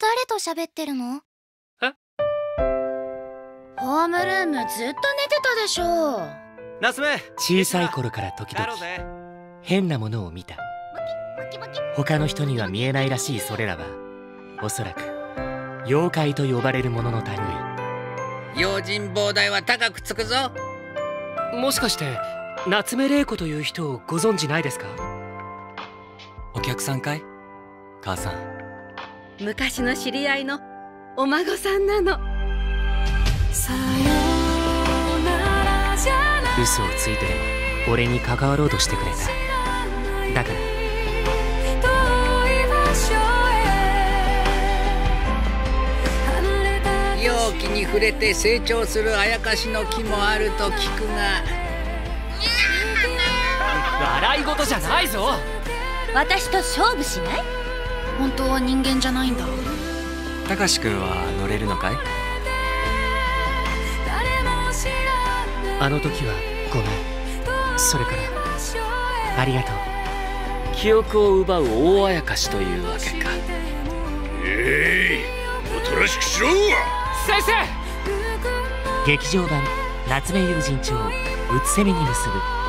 誰と喋ってるの？え？ホームルームずっと寝てたでしょ。夏目。小さい頃から時々変なものを見た。他の人には見えないらしいそれらはおそらく妖怪と呼ばれるものの類。用心棒代は高くつくぞ。もしかして夏目玲子という人をご存知ないですか？お客さんかい？母さん昔の知り合いのお孫さんなの。嘘をついてでも俺に関わろうとしてくれた。だから。容器に触れて成長するあやかしの木もあると聞くが。笑い事じゃないぞ。私と勝負しない？本当は人間じゃないんだ。たかしくんは乗れるのかい？あの時はごめんそれからありがとう。記憶を奪う大あやかしというわけか。えいおとなしくしろ先生！劇場版夏目友人帳うつせみに結ぶ